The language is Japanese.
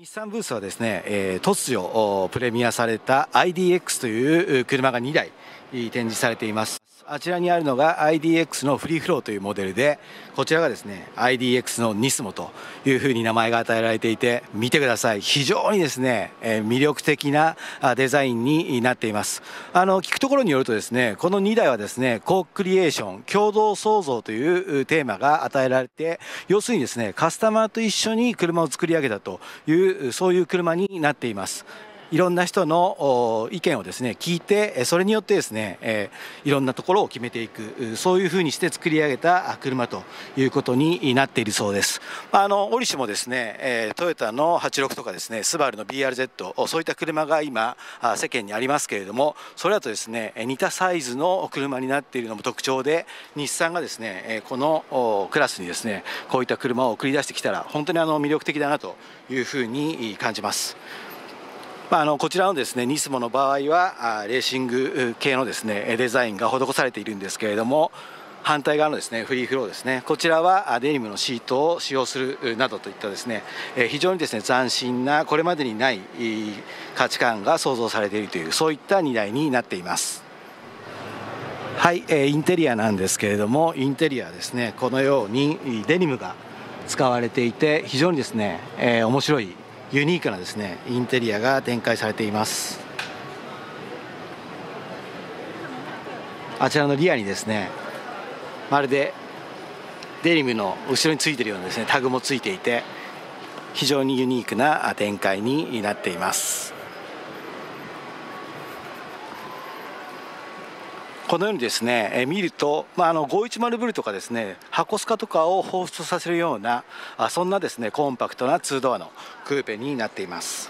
日産ブースはですね、えー、突如プレミアされた IDX という車が2台展示されています。あちらにあるのが IDX のフリーフローというモデルでこちらがですね IDX のニスモというふうに名前が与えられていて見てください。非常にですね魅力的なデザインになっています。あの聞くところによるとですねこの2台はですねコークリエーション共同創造というテーマが与えられて要するにですねカスタマーと一緒に車を作り上げたというそういう車になっています。いろんな人の意見をですね聞いてそれによってですね、えー、いろんなところを決めていくそういうふうにして作り上げた車ということになっているそうですあのオリシもですね、えー、トヨタの86とかですねスバルの BRZ そういった車が今世間にありますけれどもそれだとですね似たサイズの車になっているのも特徴で日産がですねこのクラスにですねこういった車を送り出してきたら本当にあの魅力的だなというふうに感じます。まあ、あのこちらのですねニスモの場合はレーシング系のですねデザインが施されているんですけれども反対側のですねフリーフローですねこちらはデニムのシートを使用するなどといったですね非常にですね斬新なこれまでにない価値観が想像されているというそういった荷台になっています。はい、インテリアなんですけれどもインテリアですねこのようにデニムが使われていて非常にですね、えー、面白いユニークなですねインテリアが展開されています。あちらのリアにですねまるでデニムの後ろについているようなですねタグもついていて非常にユニークな展開になっています。このようにですね、え見ると、まあ、あの510ブルとかですね箱スカとかを放出させるようなあそんなですねコンパクトな2ドアのクーペになっています。